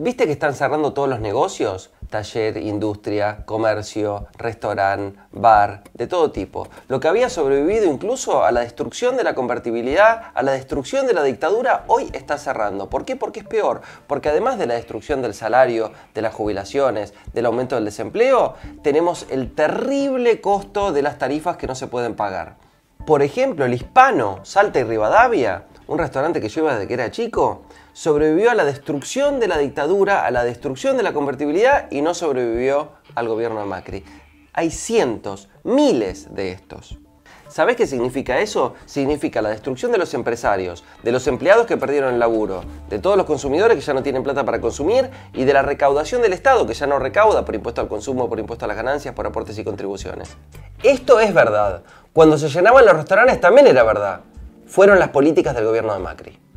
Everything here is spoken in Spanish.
¿Viste que están cerrando todos los negocios? Taller, industria, comercio, restaurante, bar, de todo tipo. Lo que había sobrevivido incluso a la destrucción de la convertibilidad, a la destrucción de la dictadura, hoy está cerrando. ¿Por qué? Porque es peor. Porque además de la destrucción del salario, de las jubilaciones, del aumento del desempleo, tenemos el terrible costo de las tarifas que no se pueden pagar. Por ejemplo, el hispano, Salta y Rivadavia, un restaurante que yo iba desde que era chico, sobrevivió a la destrucción de la dictadura, a la destrucción de la convertibilidad y no sobrevivió al gobierno de Macri. Hay cientos, miles de estos. ¿Sabés qué significa eso? Significa la destrucción de los empresarios, de los empleados que perdieron el laburo, de todos los consumidores que ya no tienen plata para consumir y de la recaudación del Estado que ya no recauda por impuesto al consumo, por impuesto a las ganancias, por aportes y contribuciones. Esto es verdad. Cuando se llenaban los restaurantes también era verdad. Fueron las políticas del gobierno de Macri.